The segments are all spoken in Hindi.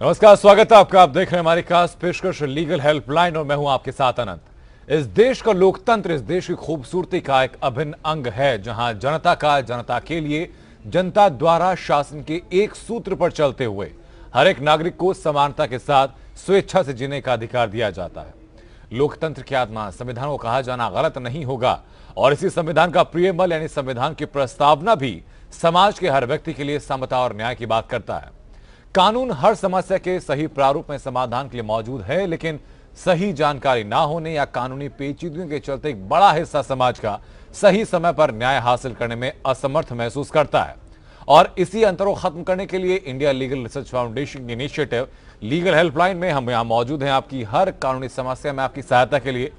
नमस्कार, स्वागत है आपका। आप देख रहे हैं हमारी खास पेशकश लीगल हेल्पलाइन और मैं हूँ आपके साथ अनंत। इस देश का लोकतंत्र, इस देश की खूबसूरती का एक अभिन्न अंग है, जहाँ जनता का, जनता के लिए जनता द्वारा शासन के एक सूत्र पर चलते हुए हर एक नागरिक को समानता के साथ स्वेच्छा से जीने का अधिकार दिया जाता है। लोकतंत्र की आत्मा, संविधान को कहा जाना गलत नहीं होगा, और इसी संविधान का प्रियमल, यानी संविधान की प्रस्तावना भी समाज के हर व्यक्ति के लिए समता और न्याय की बात करता है। कानून हर समस्या के सही प्रारूप में समाधान के लिए मौजूद है, लेकिन सही जानकारी ना होने या कानूनी पेचीदगियों के चलते एक बड़ा हिस्सा समाज का सही समय पर न्याय हासिल करने में असमर्थ महसूस करता है। और इसी अंतर को खत्म करने के लिए इंडिया लीगल रिसर्च फाउंडेशन की इनिशिएटिव, लीगल हेल्पलाइन में हम यहाँ मौजूद हैं आपकी हर कानूनी समस्या में आपकी सहायता के लिए।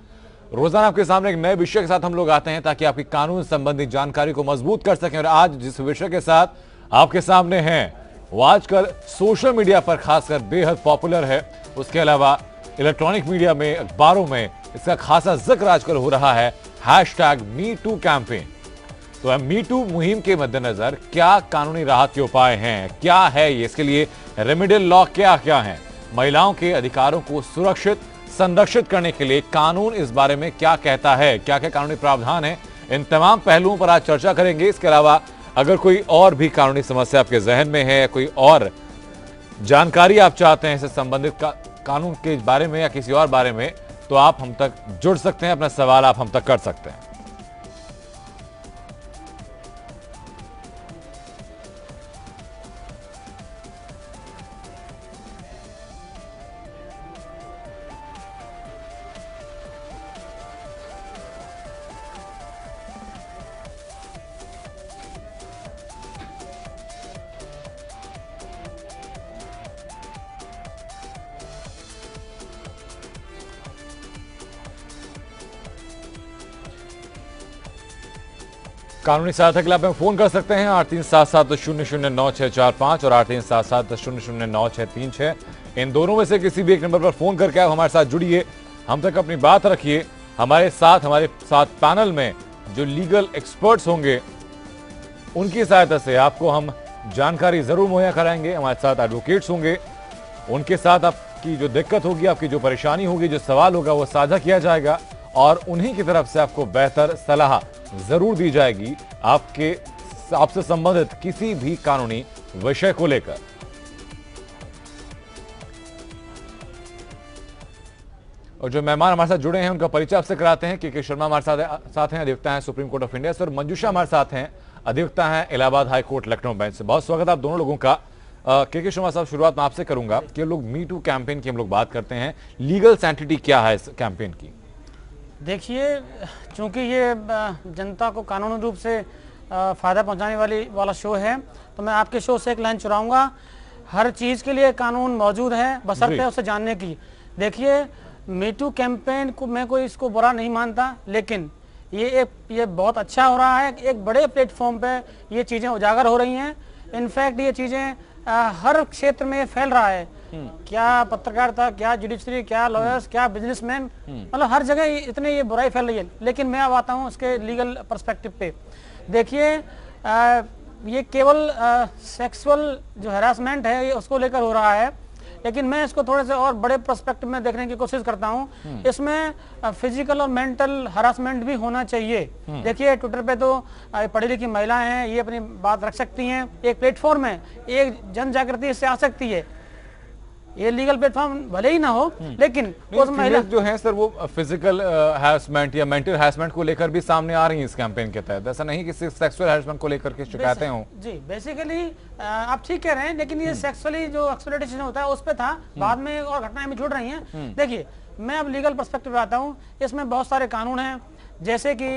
रोज़ाना आपके सामने एक नए विषय के साथ हम लोग आते हैं ताकि आपकी कानून संबंधी जानकारी को मज़बूत कर सकें और आज जिस विषय के साथ आपके सामने हैं वो आजकल सोशल मीडिया पर खासकर बेहद पॉपुलर है। उसके अलावा इलेक्ट्रॉनिक मीडिया में, अखबारों में इसका खासा ज़िक्र आजकल हो रहा है hashtag me too campaign. तो मी टू मुहिम के मद्देनजर क्या कानूनी राहत के उपाय हैं? क्या है ये? इसके लिए रेमिडियल लॉ क्या क्या है? महिलाओं के अधिकारों को सुरक्षित, संरक्षित करने के लिए कानून इस बारे में क्या कहता है? क्या क्या कानूनी प्रावधान है? इन तमाम पहलुओं पर आज चर्चा करेंगे। इसके अलावा अगर कोई और भी कानूनी समस्या आपके जहन में है या कोई और जानकारी आप चाहते हैं इससे संबंधित का, कानून के बारे में या किसी और बारे में तो आप हम तक जुड़ सकते हैं अपना सवाल आप हम तक कर सकते हैं। कानूनी सहायता के लिए आप फ़ोन कर सकते हैं आठ तीन सात सात शून्य शून्य नौ छह चार पाँच और आठ तीन सात सात शून्य शून्य नौ छह तीन छह। इन दोनों में से किसी भी एक नंबर पर फ़ोन करके आप हमारे साथ जुड़िए। हम तक अपनी बात रखिए। हमारे साथ हमारे साथ पैनल में जो लीगल एक्सपर्ट्स होंगे, उनकी सहायता से आपको हम जानकारी ज़रूर मुहैया कराएँगे। हमारे साथ एडवोकेट्स होंगे। उनके साथ आपकी जो दिक्कत होगी, आपकी जो परेशानी होगी, जो सवाल होगा, वो साझा किया जाएगा। और उन्हीं की तरफ़ से आपको बेहतर सलाह ज़रूर दी जाएगी आपके, आपसे संबंधित किसी भी कानूनी विषय को लेकर। और जो मेहमान हमारे साथ जुड़े हैं, उनका परिचय आपसे कराते हैं। के शर्मा हमारे साथ साथ हैं, अधिवक्ता हैं supreme court of India sir Manjusha हमारे साथ हैं, अधिवक्ता हैं Allahabad high court, Lucknow bench से। बहुत स्वागत आप दोनों लोगों का। के के शर्मा साहब, शुरुआत में आपसे करूँगा कि लोग मी टू कैंपेन की हम लोग बात करते हैं। लीगल सैंटिटी क्या है इस कैंपेन की? देखिए चूँकि ये जनता को कानूनी रूप से फ़ायदा पहुँचाने वाली वाला शो है तो मैं आपके शो से एक लाइन चुराऊँगा। हर चीज़ के लिए कानून मौजूद है बसरते उसे जानने की। देखिए मीटू कैंपेन को मैं कोई इसको बुरा नहीं मानता लेकिन ये एक ये बहुत अच्छा हो रहा है। एक बड़े प्लेटफॉर्म पे ये चीज़ें उजागर हो रही हैं। इनफैक्ट ये चीज़ें हर क्षेत्र में फैल रहा है हम्म। क्या पत्रकारिता क्या जुडिशरी क्या लॉयर्स। क्या बिजनेसमैन हम्म। मतलब हर जगह इतने ये बुराई फैल रही है लेकिन मैं अब आता हूँ उसके लीगल परस्पेक्टिव पे देखिए ये केवल सेक्सुअल जो हेरासमेंट है ये उसको लेकर हो रहा है लेकिन मैं इसको थोड़े से और बड़े प्रोस्पेक्ट में देखने की कोशिश करता हूँ। इसमें फ़िज़िकल और मेंटल हरासमेंट भी होना चाहिए। देखिए ट्विटर पे तो पढ़ी लिखी महिलाएँ हैं ये अपनी बात रख सकती हैं। एक प्लेटफॉर्म है। एक जन जागृति इससे आ सकती है। ये लीगल प्लेटफॉर्म भले ही ना हो हम्म। लेकिन उस महिला जो है सर वो फ़िज़िकल हैरेसमेंट या मेंटल हैरेसमेंट को लेकर भी सामने आ रही है इस कैंपेन के तहत। ऐसा नहीं कि सिर्फ़ सेक्सुअल हैरेसमेंट को लेकर के शिकायतें हो। जी बेसिकली आप ठीक कह रहे हैं लेकिन ये सेक्सुअली हम्म। जो एक्सप्लोटेशन होता है उस पर था। हम्म। बाद में और घटनाएँ भी जुड़ रही हैं। देखिए मैं अब लीगल परस्पेक्टिव आता हूँ। इसमें बहुत सारे कानून हैं। जैसे कि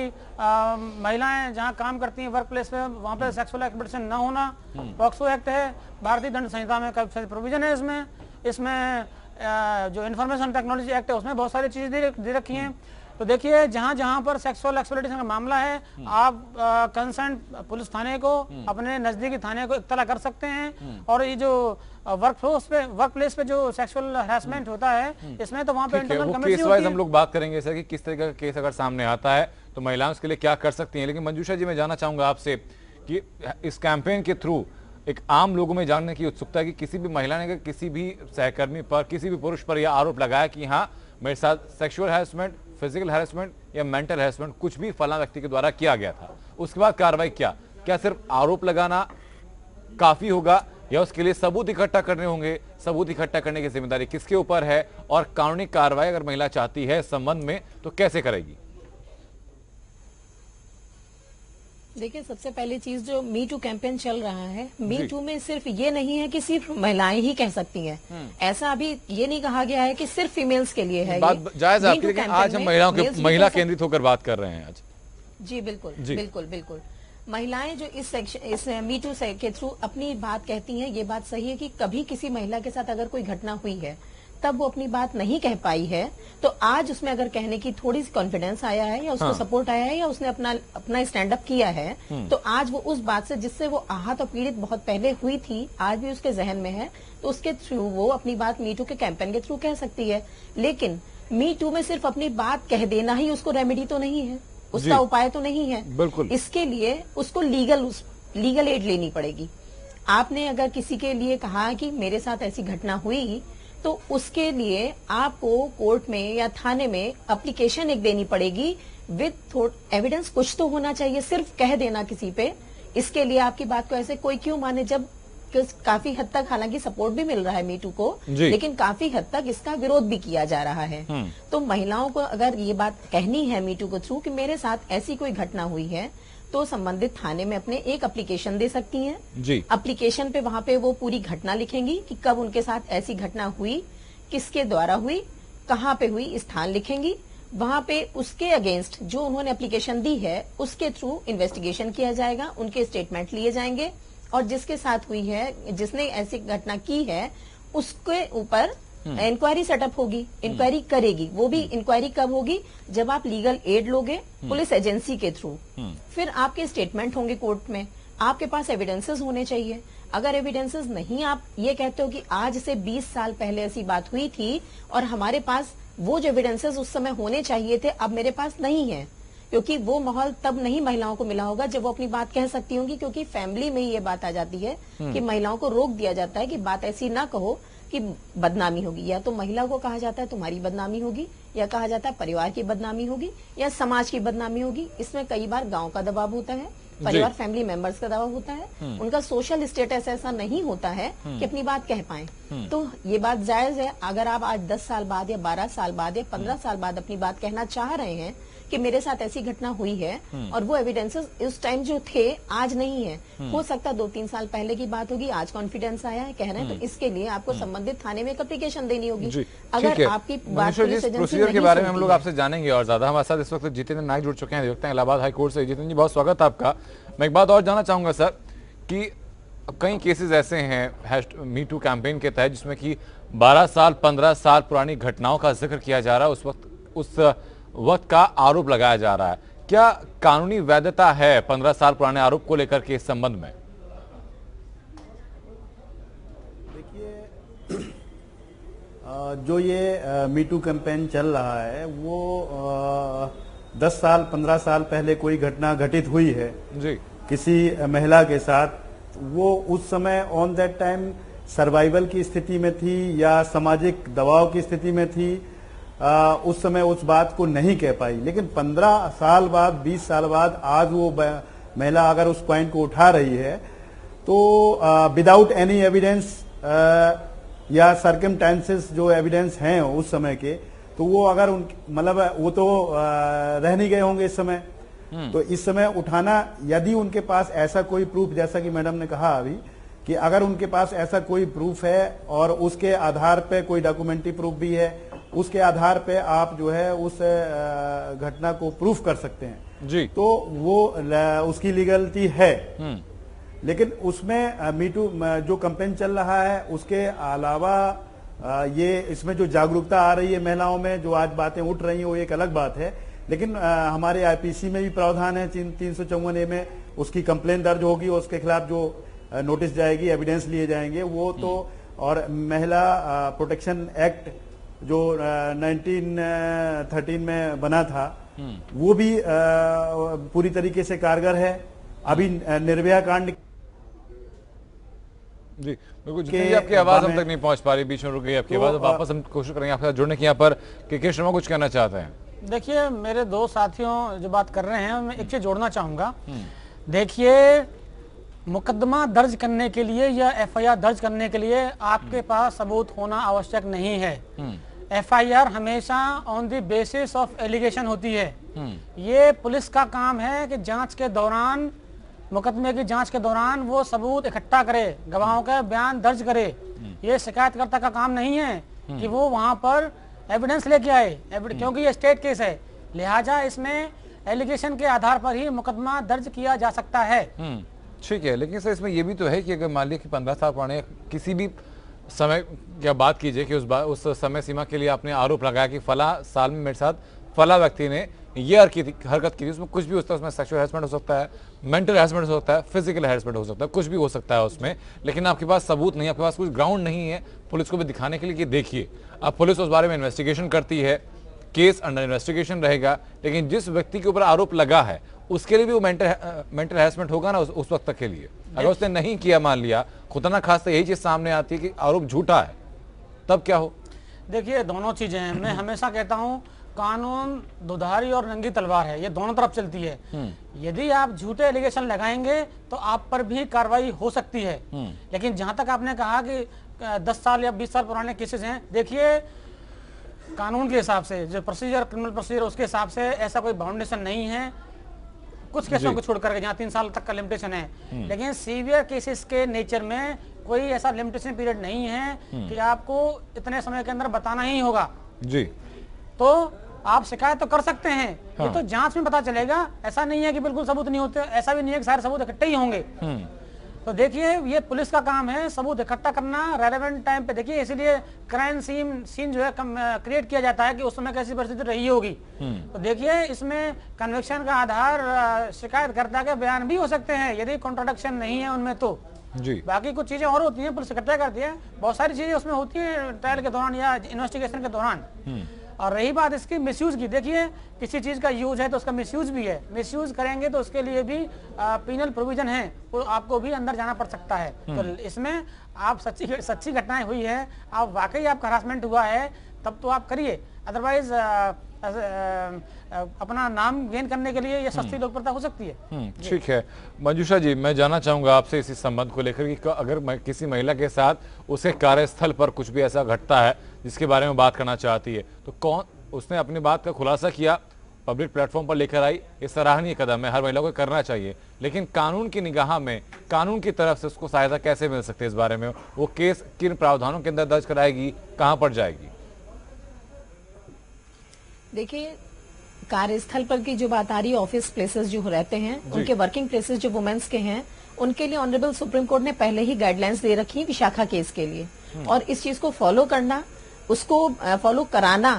महिलाएँ जहाँ काम करती हैं वर्क प्लेस में वहाँ पे सेक्सुअल एक्सप्लोटेशन न होना। पॉक्सो एक्ट है। भारतीय दंड संहिता में प्रोविज़न है इसमें। इसमें जो इन्फॉर्मेशन टेक्नोलॉजी एक्ट है उसमें बहुत सारी चीज़ें दे रखी हैं तो देखिए जहाँ जहाँ पर सेक्सुअल एक्सप्लोटेशन का मामला है हम्म। आप कंसर्न पुलिस थाने को हम्म। अपने नजदीकी थाने को इतला कर सकते हैं हम्म। और ये जो वर्क फोर्स पे वर्क प्लेस पे जो सेक्सुअल हरासमेंट होता है इसमें तो वहाँ पे इंटरनल वाइज हम लोग बात करेंगे सर कि किस तरह का केस अगर सामने आता है तो महिलाओं उसके लिए क्या कर सकती हैं लेकिन मंजूषा जी मैं जानना चाहूँगा आपसे कि इस कैंपेन के थ्रू एक आम लोगों में जानने की उत्सुकता है कि किसी भी महिला ने अगर किसी भी सहकर्मी पर, किसी भी पुरुष पर यह आरोप लगाया कि हाँ मेरे साथ सेक्सुअल हैरेसमेंट फ़िज़िकल हैरेसमेंट या मेंटल हैरेसमेंट कुछ भी फला व्यक्ति के द्वारा किया गया था। उसके बाद कार्रवाई क्या? क्या सिर्फ़ आरोप लगाना काफ़ी होगा या उसके लिए सबूत इकट्ठा करने होंगे? सबूत इकट्ठा करने की ज़िम्मेदारी किसके ऊपर है? और कानूनी कार्रवाई अगर महिला चाहती है संबंध में तो कैसे करेगी? देखिए सबसे पहली चीज़ जो मी टू कैंपेन चल रहा है मी टू में सिर्फ़ ये नहीं है कि सिर्फ़ महिलाएँ ही कह सकती हैं। हम्म। ऐसा अभी ये नहीं कहा गया है कि सिर्फ़ फीमेल्स के लिए है बात जायज़ आपकी आज हम महिलाओं के महिला केंद्रित होकर बात कर रहे हैं आज। जी बिल्कुल जी। बिल्कुल बिल्कुल। महिलाएँ जो इस सेक्शन इस मी टू के थ्रू अपनी बात कहती हैं ये बात सही है कि कभी किसी महिला के साथ अगर कोई घटना हुई है तब वो अपनी बात नहीं कह पाई है तो आज उसमें अगर कहने की थोड़ी सी कॉन्फिडेंस आया है या उसको हाँ। सपोर्ट आया है या उसने अपना अपना स्टैंड अप किया है हम्म। तो आज वो उस बात से जिससे वो आहत और पीड़ित बहुत पहले हुई थी आज भी उसके जहन में है तो उसके थ्रू वो अपनी बात मीटू के कैंपेन के थ्रू कह सकती है। लेकिन मी टू में सिर्फ़ अपनी बात कह देना ही उसको रेमेडी तो नहीं है उसका उपाय तो नहीं है। बिल्कुल। इसके लिए उसको लीगल उस, लीगल एड लेनी पड़ेगी। आपने अगर किसी के लिए कहा कि मेरे साथ ऐसी घटना हुई तो उसके लिए आपको कोर्ट में या थाने में एप्लीकेशन एक देनी पड़ेगी विथ एविडेंस कुछ तो होना चाहिए सिर्फ़ कह देना किसी पे। इसके लिए आपकी बात को ऐसे कोई क्यों माने जब काफ़ी हद तक हालाँकि सपोर्ट भी मिल रहा है मीटू को लेकिन काफ़ी हद तक इसका विरोध भी किया जा रहा है। हम्म। तो महिलाओं को अगर ये बात कहनी है मीटू को थ्रू कि मेरे साथ ऐसी कोई घटना हुई है तो संबंधित थाने में अपने एक एप्लीकेशन दे सकती हैं। जी। एप्लीकेशन पे वहाँ पे वो पूरी घटना लिखेंगी कि कब उनके साथ ऐसी घटना हुई किसके द्वारा हुई कहाँ पे हुई स्थान लिखेंगी। वहाँ पे उसके अगेंस्ट जो उन्होंने एप्लीकेशन दी है उसके थ्रू इन्वेस्टिगेशन किया जाएगा उनके स्टेटमेंट लिए जाएँगे। और जिसके साथ हुई है जिसने ऐसी घटना की है उसके ऊपर इंक्वायरी सेटअप होगी इंक्वायरी करेगी वो भी इंक्वायरी कब होगी? जब आप लीगल एड लोगे पुलिस एजेंसी के थ्रू फिर आपके स्टेटमेंट होंगे कोर्ट में। आपके पास एविडेंसेस होने चाहिए। अगर एविडेंसेस नहीं आप ये कहते हो कि आज से 20 साल पहले ऐसी बात हुई थी और हमारे पास वो जो एविडेंसेस उस समय होने चाहिए थे अब मेरे पास नहीं है। क्योंकि वो माहौल तब नहीं महिलाओं को मिला होगा जब वो अपनी बात कह सकती होंगी क्योंकि फैमिली में ही ये बात आ जाती है हम्म। कि महिलाओं को रोक दिया जाता है कि बात ऐसी ना कहो। कि बदनामी होगी या तो महिला को कहा जाता है तुम्हारी बदनामी होगी या कहा जाता है परिवार की बदनामी होगी या समाज की बदनामी होगी इसमें कई बार गाँव का दबाव होता है परिवार फैमिली मेंबर्स का दबाव होता है हम्म। उनका सोशल स्टेटस ऐसा नहीं होता है हम्म। कि अपनी बात कह पाए हम्म। तो ये बात जायज़ है अगर आप आज 10 साल बाद या 12 साल बाद या 15 साल बाद अपनी बात कहना चाह रहे हैं कि मेरे साथ ऐसी घटना हुई है हम्म। और वो एविडेंसेस उस टाइम जो थे आज नहीं है हम्म। हो सकता दो तीन साल पहले की बात होगी आज कॉन्फिडेंस आया है कह रहे हैं तो हम्म। इसके लिए आपको संबंधित थाने में एक अप्लीकेशन देनी होगी अगर आपकी प्रोसीजर के बारे में हम लोग आपसे जानेंगे और ज़्यादा हमारे साथ इस वक्त जितेंद्र नाइक जुड़ चुके हैं इलाहाबाद हाईकोर्ट से जितेंद्र जी बहुत स्वागत है आपका मैं एक बात और जानना चाहूँगा सर की कई केसेस ऐसे हैं मी टू कैंपेन के तहत जिसमें कि 12 साल 15 साल पुरानी घटनाओं का ज़िक्र किया जा रहा है उस वक्त उस वक्त का आरोप लगाया जा रहा है। क्या कानूनी वैधता है पंद्रह साल पुराने आरोप को लेकर के इस संबंध में? देखिए जो ये मीटू कैंपेन चल रहा है वो दस साल पंद्रह साल पहले कोई घटना घटित हुई है जी। किसी महिला के साथ वो उस समय ऑन दैट टाइम सर्वाइवल की स्थिति में थी या सामाजिक दबाव की स्थिति में थी? आ, उस समय उस बात को नहीं कह पाई लेकिन पंद्रह साल बाद बीस साल बाद आज वो महिला अगर उस पॉइंट को उठा रही है तो विदाउट एनी एविडेंस या सर्कमटेंसेस जो एविडेंस हैं उस समय के तो वो अगर उन मतलब वो तो आ, रह नहीं गए होंगे इस समय हम्म। तो इस समय उठाना यदि उनके पास ऐसा कोई प्रूफ जैसा कि मैडम ने कहा अभी कि अगर उनके पास ऐसा कोई प्रूफ है और उसके आधार पे कोई डॉक्यूमेंट्री प्रूफ भी है उसके आधार पे आप जो है उस घटना को प्रूफ कर सकते हैं जी तो वो उसकी लीगलिटी है हम्म। लेकिन उसमें मीटू जो कंपेन चल रहा है उसके अलावा ये इसमें जो जागरूकता आ रही है महिलाओं में जो आज बातें उठ रही हैं वो एक अलग बात है लेकिन आ, हमारे आईपीसी में भी प्रावधान है तीन सौ चौवन ए में उसकी कंप्लेन दर्ज होगी उसके खिलाफ जो नोटिस जाएगी एविडेंस लिए जाएँगे वो तो हम्म। और महिला प्रोटेक्शन एक्ट जो नाइनटीन थर्टीन में बना था हम्म। वो भी पूरी तरीके से कारगर है। अभी निर्भया कांड जी बिल्कुल जितनी आपकी आवाज़ हम तक नहीं पहुँच पा रही बीच में रुक गई आपकी तो, आवाज़ वापस हम कोशिश करेंगे आपके साथ जुड़ने की यहाँ पर के के शर्मा कुछ कहना चाहते हैं। देखिए मेरे दो साथियों जो बात कर रहे हैं मैं एक चीज़ जोड़ना चाहूँगा। हम्म। देखिए मुकदमा दर्ज करने के लिए या एफआईआर दर्ज करने के लिए आपके पास सबूत होना आवश्यक नहीं है। एफआईआर हमेशा on the basis of allegation होती है। ये पुलिस का काम है कि जाँच के दौरान मुकदमे की जाँच के दौरान वो सबूत इकट्ठा करे गवाहों का बयान दर्ज करे। ये शिकायतकर्ता का काम नहीं है कि वो वहाँ पर एविडेंस लेके आए। क्योंकि ये स्टेट केस है। लिहाजा इसमें एलिगेशन के आधार पर ही मुकदमा दर्ज किया जा सकता है। हम्म, ठीक है लेकिन सर इसमें यह भी तो है कि अगर मान लिया कि पंद्रह साल पुराने किसी भी समय क्या बात कीजिए कि उस उस समय सीमा के लिए आपने आरोप लगाया कि फला साल में मेरे साथ फला व्यक्ति ने ये हरकत की- थी। उसमें कुछ भी हो सकता है उसमें सेक्सुअल हेरासमेंट हो सकता है मेंटल हेरासमेंट हो सकता है फ़िज़िकल हेरासमेंट हो सकता है, कुछ भी हो सकता है उसमें, लेकिन आपके पास सबूत नहीं, आपके पास कुछ ग्राउंड नहीं है पुलिस को भी दिखाने के लिए कि देखिए, अब पुलिस उस बारे में इन्वेस्टिगेशन करती है केस अंडर इन्वेस्टिगेशन रहेगा, लेकिन जिस व्यक्ति के ऊपर आरोप लगा है उसके लिए भी वो मेंटल मेंटल हैरेसमेंट होगा ना उस, उस वक्त तक के लिए। अगर उसने नहीं किया मान लिया खुदा ना खास यही चीज़ सामने आती है कि आरोप झूठा है। तब क्या हो? देखिए दोनों चीज़ें हैं। मैं हमेशा कहता हूँ कानून दुधारी और नंगी तलवार है ये दोनों तरफ़ चलती है। यदि आप झूठे एलिगेशन लगाएँगे तो आप पर भी कार्रवाई हो सकती है। लेकिन जहाँ तक आपने कहा कि दस साल या बीस साल पुराने केसेस हैं देखिए कानून के हिसाब से जो प्रोसीजर क्रिमिनल प्रोसीजर उसके हिसाब से ऐसा कोई बाउंडेशन नहीं है। कुछ केसों को छोड़ करके जहाँ तीन साल तक का लिमिटेशन है। लेकिन सीवियर केसेस के नेचर में कोई ऐसा लिमिटेशन पीरियड नहीं है कि आपको इतने समय के अंदर बताना ही होगा। जी। तो आप शिकायत तो कर सकते हैं हाँ। ये तो जाँच में पता चलेगा। ऐसा नहीं है कि बिल्कुल सबूत नहीं होते ऐसा भी नहीं है कि सारे सबूत इकट्ठे ही होंगे। तो देखिए ये पुलिस का काम है सबूत इकट्ठा करना रेलेवेंट टाइम पे देखिए इसीलिए क्राइम सीन सीन जो है क्रिएट किया जाता है कि उस समय कैसी परिस्थिति रही होगी। तो देखिए इसमें कन्विक्शन का आधार शिकायतकर्ता के बयान भी हो सकते हैं यदि कॉन्ट्रोडक्शन नहीं है उनमें तो। जी। बाकी कुछ चीज़ें और होती हैं पुलिस इकट्ठा करती है बहुत सारी चीज़ें उसमें होती है ट्रायल के दौरान या इन्वेस्टिगेशन के दौरान। और रही बात इसकी मिसयूज की देखिए किसी चीज़ का यूज़ है तो उसका मिसयूज भी है। मिसयूज करेंगे तो उसके लिए भी पीनल प्रोविज़न है वो आपको भी अंदर जाना पड़ सकता है। तो इसमें आप सच्ची सच्ची घटनाएँ हुई है आप वाकई आपका हरासमेंट हुआ है तब तो आप करिए। अदरवाइज़ अपना नाम गेन करने के लिए ये सस्ती लोकप्रियता हो सकती है। हम्म, ठीक है। मंजूषा जी मैं जानना चाहूँगा आपसे इसी संबंध को लेकर कि अगर मैं किसी महिला के साथ उसके कार्यस्थल पर कुछ भी ऐसा घटता है जिसके बारे में बात करना चाहती है। तो कौन उसने अपनी बात का खुलासा किया पब्लिक प्लेटफॉर्म पर लेकर आई ये सराहनीय कदम है हर महिला को करना चाहिए। लेकिन कानून की निगाह में कानून की तरफ़ से उसको सहायता कैसे मिल सकती है इस बारे में? वो केस किन प्रावधानों के अंदर दर्ज कराएगी कहाँ पर जाएगी? देखिए कार्यस्थल पर की जो बात आ रही है ऑफ़िस प्लेसेस जो रहते हैं उनके वर्किंग प्लेसेस जो वुमेन्स के हैं उनके लिए ऑनरेबल सुप्रीम कोर्ट ने पहले ही गाइडलाइंस दे रखी है विशाखा केस के लिए। और इस चीज़ को फॉलो करना उसको फॉलो कराना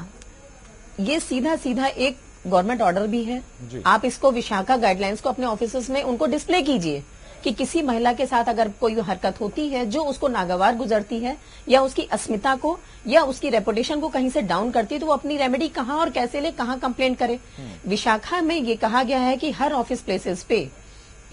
ये सीधा सीधा एक गवर्नमेंट ऑर्डर भी है। आप इसको विशाखा गाइडलाइंस को अपने ऑफ़िस में उनको डिस्प्ले कीजिए कि किसी महिला के साथ अगर कोई हरकत होती है जो उसको नागवार गुजरती है या उसकी अस्मिता को या उसकी रेपुटेशन को कहीं से डाउन करती है तो वो अपनी रेमेडी कहाँ और कैसे ले कहाँ कंप्लेंट करे। विशाखा में ये कहा गया है कि हर ऑफ़िस प्लेसेस पे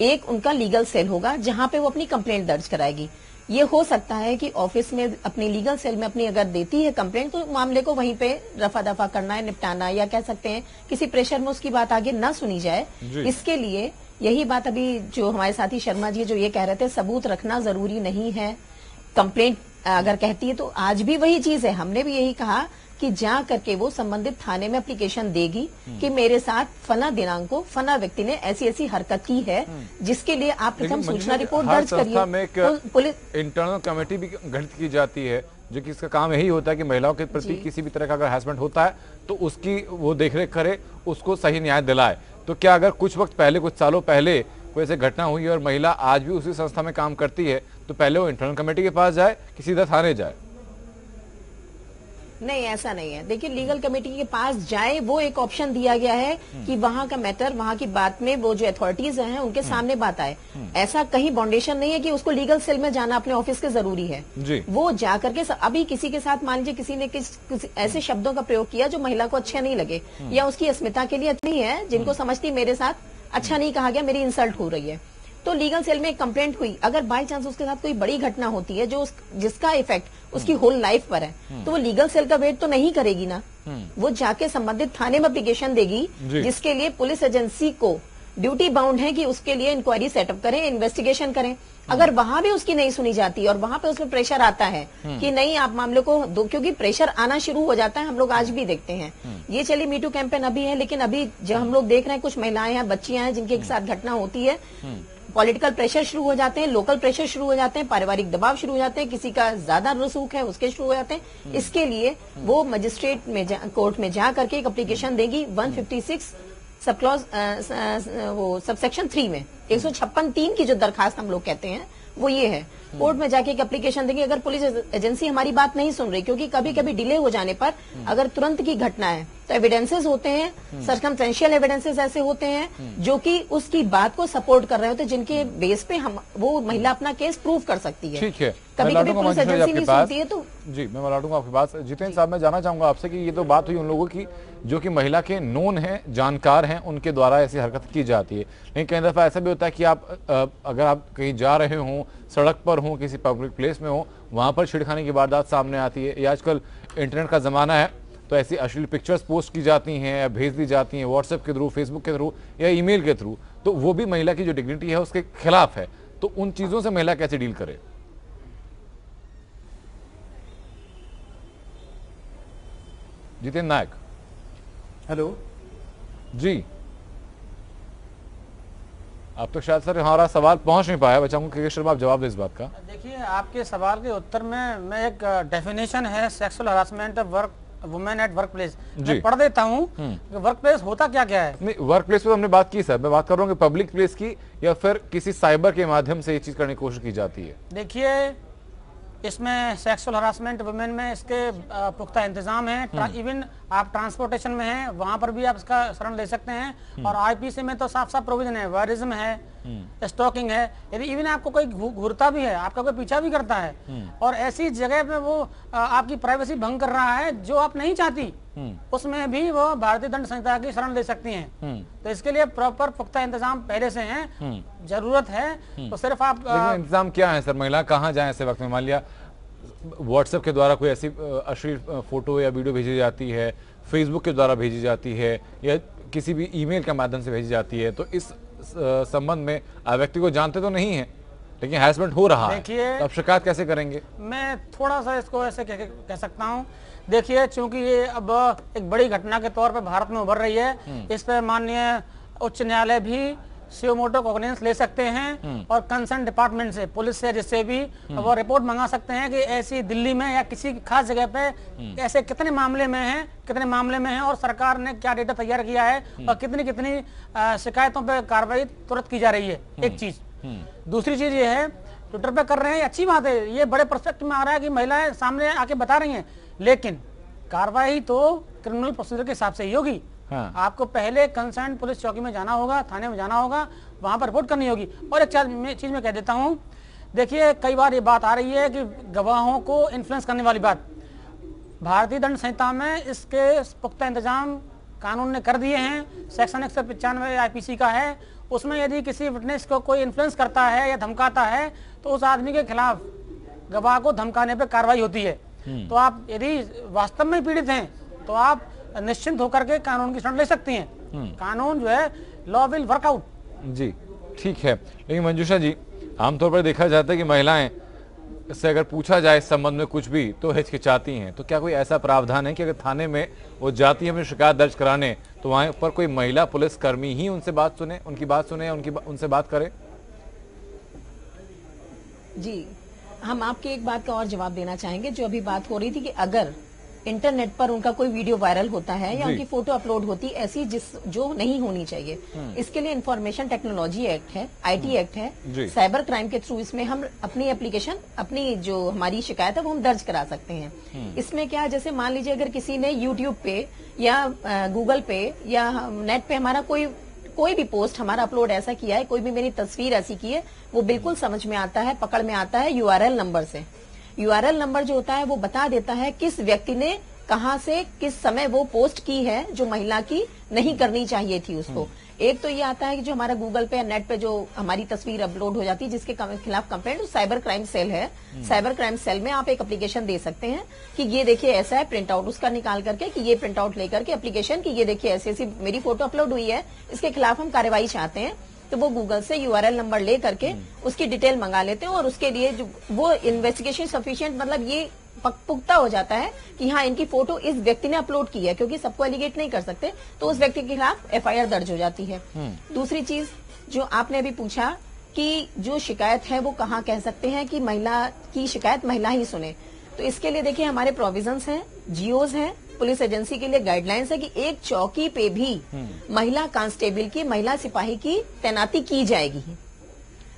एक उनका लीगल सेल होगा जहाँ पे वो अपनी कंप्लेंट दर्ज कराएगी। ये हो सकता है कि ऑफ़िस में अपनी लीगल सेल में अपनी अगर देती है कंप्लेंट तो मामले को वहीं पे रफा दफ़ा करना है निपटाना या कह सकते हैं किसी प्रेशर में उसकी बात आगे ना सुनी जाए। इसके लिए यही बात अभी जो हमारे साथी शर्मा जी जो ये कह रहे थे सबूत रखना ज़रूरी नहीं है। कंप्लेंट अगर कहती है तो आज भी वही चीज़ है। हमने भी यही कहा कि जा करके वो संबंधित थाने में एप्लीकेशन देगी कि मेरे साथ फना दिनांक को फना व्यक्ति ने ऐसी ऐसी हरकत की है जिसके लिए आप प्रथम सूचना रिपोर्ट दर्ज संस्था में एक करिए पुलिस इंटरनल कमेटी भी गठित की जाती है जो कि इसका काम यही होता है कि महिलाओं के प्रति किसी भी तरह का अगर हैसमेंट होता है तो उसकी वो देखरेख करे उसको सही न्याय दिलाए। तो क्या अगर कुछ वक्त पहले कुछ सालों पहले कोई ऐसी घटना हुई और महिला आज भी उसी संस्था में काम करती है तो पहले वो इंटरनल कमेटी के पास जाए कि सीधा थाने जाए? नहीं ऐसा नहीं है। देखिए लीगल कमेटी के पास जाए वो एक ऑप्शन दिया गया है कि वहाँ का मैटर वहाँ की बात में वो जो अथॉरिटीज हैं उनके सामने बात आए। ऐसा कहीं बाउंडेशन नहीं है कि उसको लीगल सेल में जाना अपने ऑफ़िस के ज़रूरी है। वो जा करके स- अभी किसी के साथ मान लीजिए किसी ने किस, किसी ऐसे शब्दों का प्रयोग किया जो महिला को अच्छे नहीं लगे या उसकी अस्मिता के लिए नहीं है जिनको समझती मेरे साथ अच्छा नहीं कहा गया मेरी इंसल्ट हो रही है। तो लीगल सेल में एक कंप्लेंट हुई। अगर बाय चांस उसके साथ कोई बड़ी घटना होती है जो उस, जिसका इफ़ेक्ट उसकी होल लाइफ पर है तो वो लीगल सेल का वेट तो नहीं करेगी ना। वो जाके संबंधित थाने में अप्लीकेशन देगी जिसके लिए पुलिस एजेंसी को ड्यूटी बाउंड है कि उसके लिए इंक्वायरी सेटअप करें इन्वेस्टिगेशन करें। अगर वहाँ भी उसकी नहीं सुनी जाती और वहाँ पे उसमें प्रेशर आता है कि नहीं आप मामले को दो क्योंकि प्रेशर आना शुरू हो जाता है हम लोग आज भी देखते हैं। ये चलिए मीटू कैंपेन अभी है लेकिन अभी जब हम लोग देख रहे हैं कुछ महिलाएँ हैं बच्चियाँ हैं जिनके एक साथ घटना होती है पॉलिटिकल प्रेशर शुरू हो जाते हैं लोकल प्रेशर शुरू हो जाते हैं पारिवारिक दबाव शुरू हो जाते हैं किसी का ज़्यादा रसूख है उसके शुरू हो जाते हैं। इसके लिए वो मजिस्ट्रेट में कोर्ट में जा करके एक एप्लीकेशन देगी 156 सब क्लॉज वो सबसेक्शन थ्री में। एक सौ छप्पन तीन की जो दरखास्त हम लोग कहते हैं वो ये है। कोर्ट में जाके एक एप्लीकेशन देंगे। अगर पुलिस एजेंसी हमारी बात नहीं सुन रही क्योंकि कभी कभी डिले हो जाने पर अगर तुरंत की घटना है तो एविडेंसेस होते हैं सरकमटेंशियल एविडेंसेस ऐसे होते हैं जो कि उसकी बात को सपोर्ट कर रहे होते हैं जिनके बेस पे हम वो महिला अपना केस प्रूव कर सकती है। ठीक है। कभी कभी पुलिस एजेंसी नहीं सुनती है तो जी मैं लौटूँगा आपके पास जितेंद्र साहब मैं जानना चाहूँगा आपसे कि ये तो बात हुई उन लोगों की जो कि महिला के नोन हैं जानकार हैं उनके द्वारा ऐसी हरकत की जाती है। लेकिन कई दफ़ा ऐसा भी होता है कि आप अगर आप कहीं जा रहे हों सड़क पर हों किसी पब्लिक प्लेस में हो वहाँ पर छिड़खाने की वारदात सामने आती है। या आजकल इंटरनेट का जमाना है। तो ऐसी अश्लील पिक्चर्स पोस्ट की जाती हैं या भेज दी जाती हैं व्हाट्सएप के थ्रू फेसबुक के थ्रू या ईमेल के थ्रू तो वो भी महिला की जो डिग्निटी है उसके खिलाफ है। तो उन चीज़ों से महिला कैसे डील करे? जितेंद्र नायक। हेलो जी। अब तो शायद सर हमारा सवाल पहुँच नहीं पाया बच्चा के शर्मा आप जवाब दें इस बात का। देखिए आपके सवाल के उत्तर में मैं एक डेफिनेशन है sexual harassment work women at work place मैं पढ़ देता हूँ वर्क प्लेस होता क्या क्या है? नहीं वर्क प्लेस पे तो हमने बात की सर मैं बात कर रहा हूँ कि पब्लिक प्लेस की या फिर किसी साइबर के माध्यम से ये चीज़ करने की कोशिश की जाती है। देखिए इसमें सेक्सुअल हरासमेंट वुमेन में इसके पुख्ता इंतज़ाम है इवन आप ट्रांसपोर्टेशन में हैं वहाँ पर भी आप इसका शरण ले सकते हैं। और आईपीसी में तो साफ़ साफ़ प्रोविज़न है वायरिज्म है स्टॉकिंग है। यदि इवन आपको कोई घूरता भी है आपका कोई पीछा भी करता है और ऐसी जगह पे वो आपकी प्राइवेसी भंग कर रहा है जो आप नहीं चाहती उसमें भी वो भारतीय दंड संहिता की शरण ले सकती हैं। तो इसके लिए प्रॉपर पुख्ता इंतज़ाम पहले से हैं। ज़रूरत है तो सिर्फ़ आप इंतज़ाम क्या है सर? महिला कहाँ जाए ऐसे वक्त में? मान लिया व्हाट्सएप के द्वारा कोई ऐसी अश्लील फ़ोटो या वीडियो भेजी जाती है फेसबुक के द्वारा भेजी जाती है या किसी भी ईमेल के माध्यम से भेजी जाती है तो इस संबंध में आप व्यक्ति को जानते तो नहीं है लेकिन हैरेसमेंट हो रहा है। देखिए- तो आप शिकायत कैसे करेंगे? मैं थोड़ा सा इसको ऐसे कह, कह सकता हूँ। देखिए चूँकि ये अब एक बड़ी घटना के तौर पर भारत में उभर रही है इस पर माननीय उच्च न्यायालय भी सियोमोटो कॉग्निजेंस ले सकते हैं और कंसर्न डिपार्टमेंट से पुलिस से जिससे भी वो रिपोर्ट मंगा सकते हैं कि ऐसी दिल्ली में या किसी खास जगह पे ऐसे कितने मामले में हैं कितने मामले में हैं और सरकार ने क्या डेटा तैयार किया है और कितनी कितनी शिकायतों पर कार्रवाई तुरंत की जा रही है एक चीज़। दूसरी चीज़ ये है ट्विटर पे कर रहे हैं अच्छी बात है ये बड़े परस्पेक्ट में आ रहा है कि महिलाएँ सामने आके बता रही हैं लेकिन कार्रवाई तो क्रिमिनल प्रोसीजर के हिसाब से ही होगी। हाँ। आपको पहले कंसर्न पुलिस चौकी में जाना होगा थाने में जाना होगा वहाँ पर रिपोर्ट करनी होगी। और एक चीज़ मैं कह देता हूँ देखिए कई बार ये बात आ रही है कि गवाहों को इन्फ्लुएंस करने वाली बात। भारतीय दंड संहिता में इसके पुख्ता इंतज़ाम कानून ने कर दिए हैं। सेक्शन एक सौ पचानवे आईपीसी का है। उसमें यदि किसी विटनेस को कोई इन्फ्लुएंस करता है या धमकाता है तो उस आदमी के खिलाफ गवाह को धमकाने पर कार्रवाई होती है। तो आप यदि वास्तव में पीड़ित हैं तो आप निश्चिंत होकर के कानून की शरण ले सकती हैं। कानून जो है लॉ विल वर्कआउट जी ठीक है। लेकिन मंजूषा जी आमतौर पर देखा जाता है कि महिलाएँ से अगर पूछा जाए इस संबंध में कुछ भी तो हिचकिचाती हैं। तो क्या कोई ऐसा प्रावधान है कि अगर थाने में वो जाती है अपनी शिकायत दर्ज कराने तो वहाँ पर कोई महिला पुलिस कर्मी ही उनसे बात सुने उनकी बात सुने उनकी बा- उनसे बात करे? जी हम आपके एक बात का और जवाब देना चाहेंगे जो अभी बात हो रही थी कि अगर इंटरनेट पर उनका कोई वीडियो वायरल होता है या उनकी फ़ोटो अपलोड होती है ऐसी जिस जो नहीं होनी चाहिए। इसके लिए इंफॉर्मेशन टेक्नोलॉजी एक्ट है आईटी एक्ट है। साइबर क्राइम के थ्रू इसमें हम अपनी एप्लीकेशन अपनी जो हमारी शिकायत है वो हम दर्ज करा सकते हैं। इसमें क्या जैसे मान लीजिए अगर किसी ने यूट्यूब पे या गूगल पे या नेट पे हमारा कोई कोई भी पोस्ट हमारा अपलोड ऐसा किया है कोई भी मेरी तस्वीर ऐसी की है वो बिल्कुल समझ में आता है पकड़ में आता है यूआरएल नंबर से। यूआरएल नंबर जो होता है वो बता देता है किस व्यक्ति ने कहाँ से किस समय वो पोस्ट की है जो महिला की नहीं करनी चाहिए थी उसको। एक तो ये आता है कि जो हमारा गूगल पे या नेट पे जो हमारी तस्वीर अपलोड हो जाती है जिसके खिलाफ कंप्लेंट तो साइबर क्राइम सेल है। साइबर क्राइम सेल में आप एक एप्लीकेशन दे सकते हैं कि ये देखिए ऐसा है प्रिंट आउट उसका निकाल करके कि ये प्रिंट आउट लेकर के एप्लीकेशन की ये देखिए ऐसी ऐसी मेरी फ़ोटो अपलोड हुई है इसके खिलाफ हम कार्रवाई चाहते हैं। तो वो गूगल से यूआरएल नंबर ले करके उसकी डिटेल मंगा लेते हैं और उसके लिए जो वो इन्वेस्टिगेशन सफिशियंट मतलब ये पुख्ता हो जाता है कि हाँ इनकी फ़ोटो इस व्यक्ति ने अपलोड की है क्योंकि सबको एलिगेट नहीं कर सकते तो उस व्यक्ति के खिलाफ एफआईआर दर्ज हो जाती है। दूसरी चीज़ जो आपने अभी पूछा कि जो शिकायत है वो कहाँ कह सकते हैं कि महिला की शिकायत महिला ही सुने। तो इसके लिए देखिए हमारे प्रोविजंस हैं जियोज हैं पुलिस एजेंसी के लिए गाइडलाइंस है कि एक चौकी पे भी महिला कांस्टेबल की महिला सिपाही की तैनाती की जाएगी।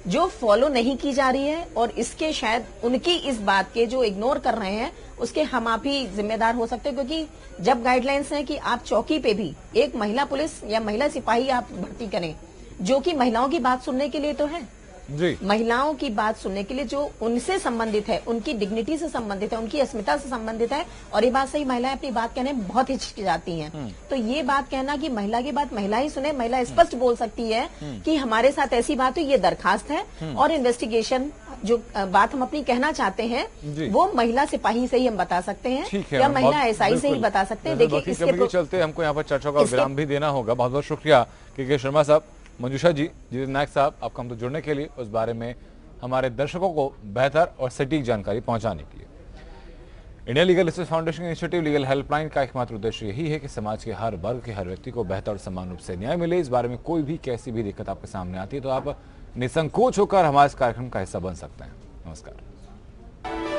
जो फॉलो नहीं की जा रही है और इसके शायद उनकी इस बात के जो इग्नोर कर रहे हैं उसके हम आप ही जिम्मेदार हो सकते हैं क्योंकि जब गाइडलाइंस है कि आप चौकी पे भी एक महिला पुलिस या महिला सिपाही आप भर्ती करें जो कि महिलाओं की बात सुनने के लिए तो है। जी। महिलाओं की बात सुनने के लिए जो उनसे संबंधित है उनकी डिग्निटी से संबंधित है उनकी अस्मिता से संबंधित है और ये बात सही महिलाएँ अपनी बात कहने में बहुत हिचकिचाती हैं। तो ये बात कहना कि महिला की बात महिला ही सुने महिला स्पष्ट बोल सकती है कि हमारे साथ ऐसी बात हुई ये दरखास्त है और इन्वेस्टिगेशन जो बात हम अपनी कहना चाहते। हैं वो महिला सिपाही से ही हम बता सकते हैं है या महिला एसआई से ही बता सकते हैं। देखिए इसके चलते हमको यहाँ पर चर्चा का विराम भी देना होगा। बहुत बहुत शुक्रिया के के शर्मा साहब। मंजूषा जी जीत नायक साहब आपका हम तो जुड़ने के लिए उस बारे में हमारे दर्शकों को बेहतर और सटीक जानकारी पहुँचाने के लिए। India legal research foundation initiative, legal helpline का एकमात्र उद्देश्य यही है कि समाज के हर वर्ग के हर व्यक्ति को बेहतर और समान रूप से न्याय मिले। इस बारे में कोई भी, कैसी भी दिक्कत आपके सामने आती है तो आप निसंकोच होकर हमारे इस कार्यक्रम का हिस्सा बन सकते हैं। नमस्कार।